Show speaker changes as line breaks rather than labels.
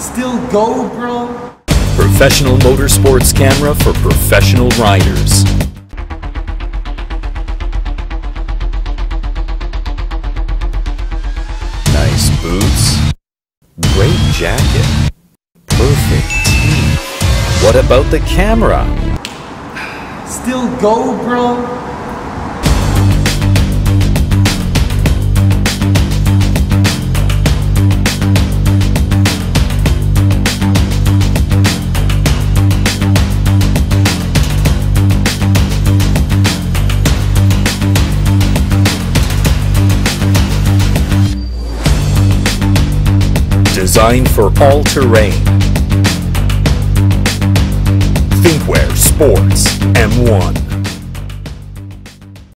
Still go, bro?
Professional motorsports camera for professional riders. Nice boots. Great jacket. Perfect teeth. What about the camera?
Still go, bro?
Designed for all terrain. Thinkware Sports M1.